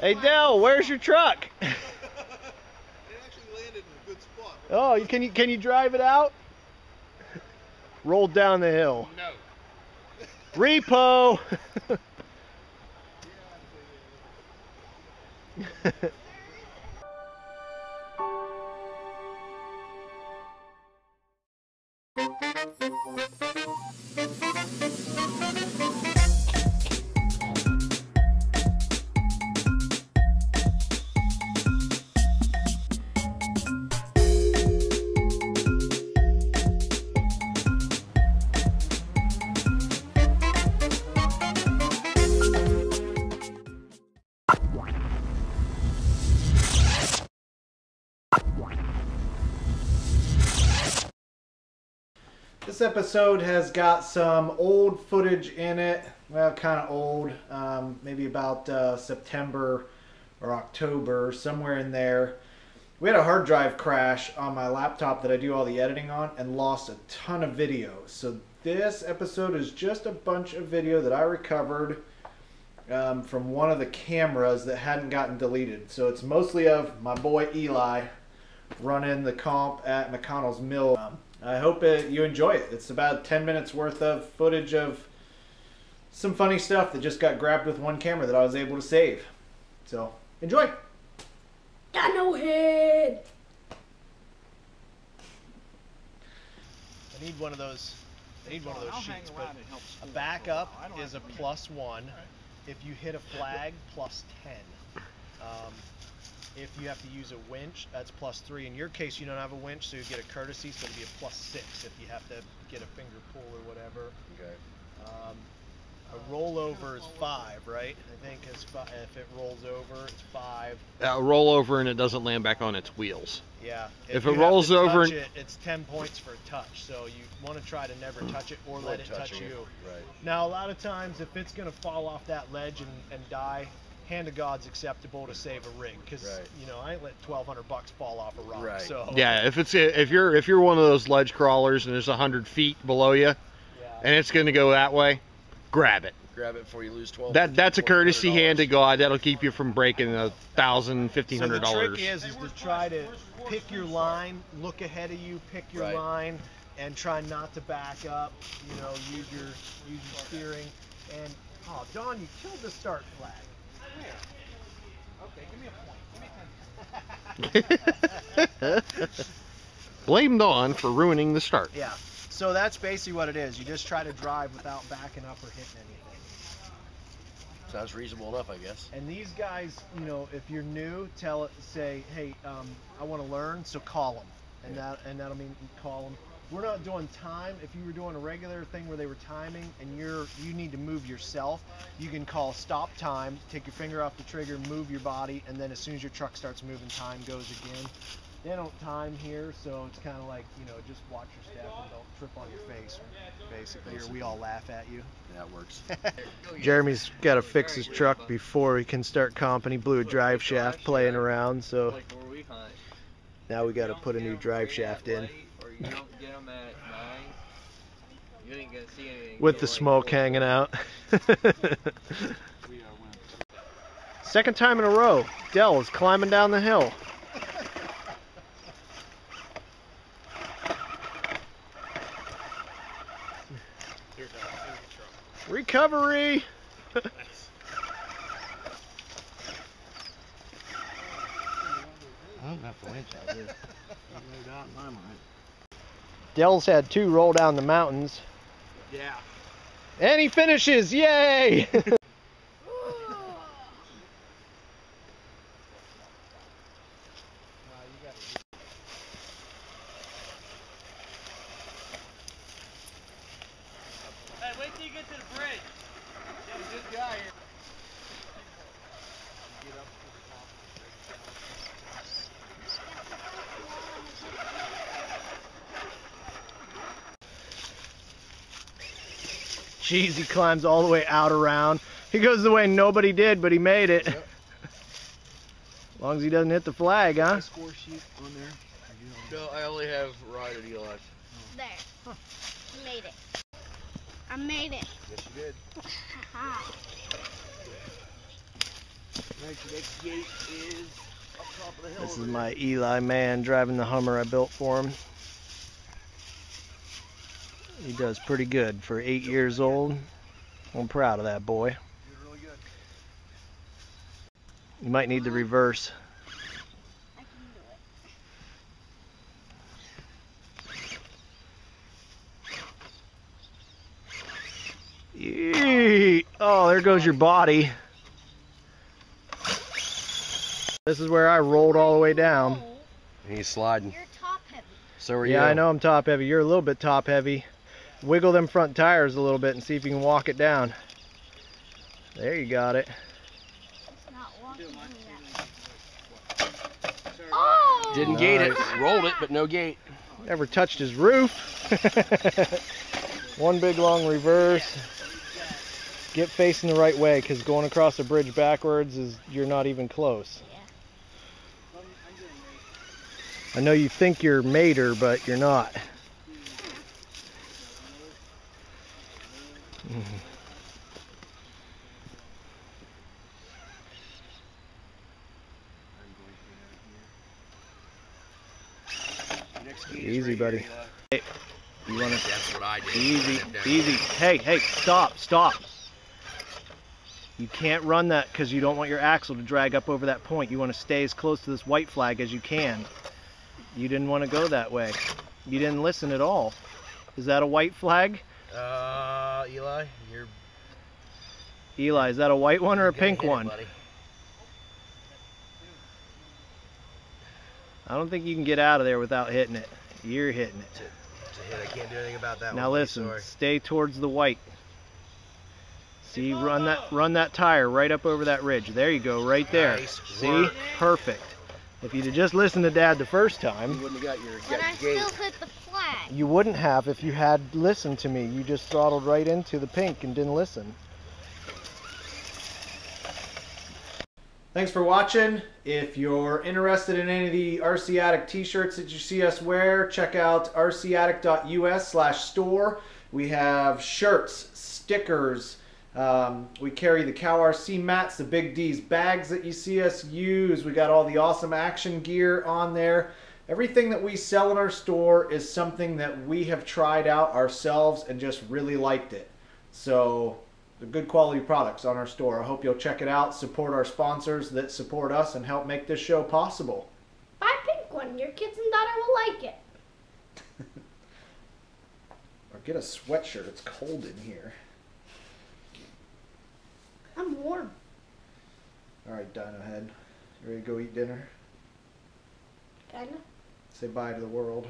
Hey Dell, where's your truck? It actually landed in a good spot. Oh, you- can you can you drive it out? Rolled down the hill. No. Repo. This episode has got some old footage in it. Well, kind of old, um, maybe about uh, September or October, somewhere in there. We had a hard drive crash on my laptop that I do all the editing on and lost a ton of video. So this episode is just a bunch of video that I recovered um, from one of the cameras that hadn't gotten deleted. So it's mostly of my boy Eli running the comp at McConnell's Mill. Um, I hope it, you enjoy it. It's about 10 minutes worth of footage of some funny stuff that just got grabbed with one camera that I was able to save. So enjoy. Dino head. I need one of those. I need one of those sheets. But a backup is a plus one. If you hit a flag, plus ten. Um, if you have to use a winch, that's plus three. In your case, you don't have a winch, so you get a courtesy, so it'll be a plus six if you have to get a finger pull or whatever. Okay. Um, a rollover is five, right? I think it's fi- if it rolls over, it's five. uh, roll over and it doesn't land back on its wheels. Yeah. If you it have rolls to over touch and- it, it's ten points for a touch. So you want to try to never touch it or let it touch touching it. you. Right. Now, a lot of times, if it's going to fall off that ledge and, and die, hand of God's acceptable to save a rig because Right. you know I ain't let twelve hundred bucks fall off a rock. Right. So Yeah, if it's if you're if you're one of those ledge crawlers and there's a hundred feet below you yeah. and it's going to go that way, grab it. Grab it before you lose 12 That that's a courtesy hand to God. That'll keep you from breaking a thousand, fifteen So the dollars. trick is, is to try to pick your line, look ahead of you, pick your Right. line, and try not to back up. You know, use your use your steering. And oh, Don, you killed the start flag. Okay, give me a point. Give me Blame Dawn for ruining the start. Yeah. So that's basically what it is. You just try to drive without backing up or hitting anything. Sounds reasonable enough, I guess. And these guys, you know, if you're new, tell it, say, hey, um, I want to learn, so call them, and that and that'll mean call them. We're not doing time. If you were doing a regular thing where they were timing and you're you need to move yourself, you can call stop time, take your finger off the trigger, move your body, and then as soon as your truck starts moving, time goes again. They don't time here, so it's kind of like you know, just watch your step and don't trip on your face, basically, or we all laugh at you. That works. Jeremy's got to fix his truck before he can start comping. He blew a drive shaft playing around, so Like where we hunt. now we got to put a new drive shaft that in. Late, Or you don't get 'em at nine. You ain't gonna see anything. With the like smoke four. hanging out. Second time in a row, Dell is climbing down the hill. Recovery! I don't have to winch out here. Dell's had two roll down the mountains. Yeah. And he finishes! Yay! Hey, wait till you get to the bridge. There's this guy here. Jeez, he climbs all the way out around. He goes the way nobody did, but he made it. Yep. As long as he doesn't hit the flag, huh? score sheet on there? No, I only have Ryan and Eli. There. I made it. I made it. Yes, you did. Haha. Next, next gate is up top of the hill. This is my Eli man driving the Hummer I built for him. He does pretty good for eight years old. I'm proud of that boy. there. Doing really good. You might need the reverse. I can do it. Yee! Oh, there goes your body. This is where I rolled all the way down. Oh, He's sliding. You're top heavy. So are Yeah, you. I know I'm top heavy. You're a little bit top heavy. Wiggle them front tires a little bit and see if you can walk it down. There you got it. It's not walking. Oh! Didn't gate it. Rolled it, but no gate. Never touched his roof. One big long reverse. Get facing the right way because going across the bridge backwards is you're not even close. I know you think you're Mater, but you're not. Next gate Easy, buddy. Here, You want to That's what I did. Easy, easy. Hey, hey, stop, stop. You can't run that because you don't want your axle to drag up over that point. You want to stay as close to this white flag as you can. You didn't want to go that way. You didn't listen at all. Is that a white flag? Uh, Eli, you're Eli, is that a white one or a pink hit it, one? buddy. I don't think you can get out of there without hitting it. You're hitting it. It's a hit. I can't do anything about that Now one. buddy, listen, Sorry. stay towards the white. See, run that run that tire right up over that ridge. There you go, right there. Nice See? work. Perfect. If you'd have just listened to Dad the first You time, wouldn't have got your, But got I gate. still hit the flag. you wouldn't have if you had listened to me. You just throttled right into the pink and didn't listen. Thanks for watching. If you're interested in any of the RC Addict t-shirts that you see us wear, check out rcaddict.us slash store. We have shirts, stickers. Um, we carry the Cow RC mats, the Big D's bags that you see us use. We got all the awesome action gear on there. Everything that we sell in our store is something that we have tried out ourselves and just really liked it. So the good quality products on our store. I hope you'll check it out, support our sponsors that support us, and help make this show possible. Buy a pink one. Your kids and daughter will like it. Or get a sweatshirt. It's cold in here. Warm. All right, Dino Head. You ready to go eat dinner? Kinda. Say bye to the world.